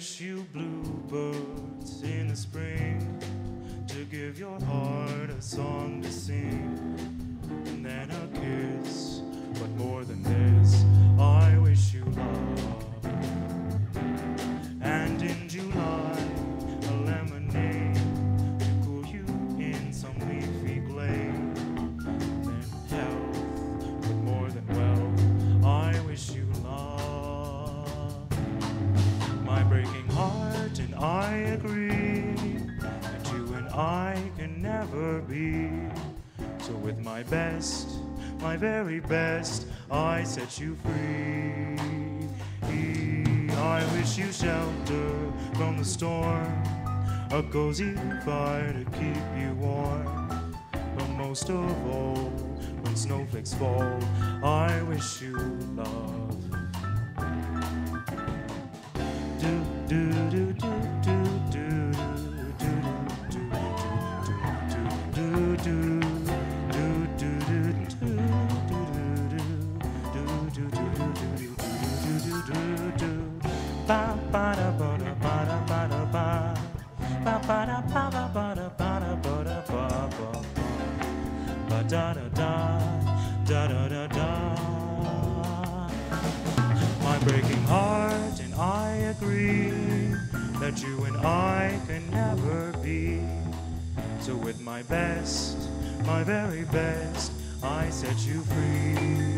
wish you bluebirds in the spring to give your heart a song to sing, agree that you and I can never be. So, with my best, my very best, I set you free. I wish you shelter from the storm, a cozy fire to keep you warm. But most of all, when snowflakes fall, I wish you love. Do do do do my breaking heart and I agree that you and I can never be so with my best my very best I set you free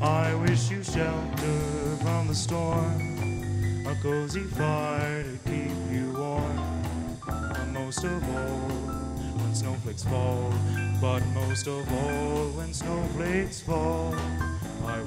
I wish you shelter the storm a cozy fire to keep you warm. But most of all when snowflakes fall but most of all when snowflakes fall I